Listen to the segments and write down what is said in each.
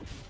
you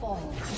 Fall.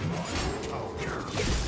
Oh, yeah.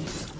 Killing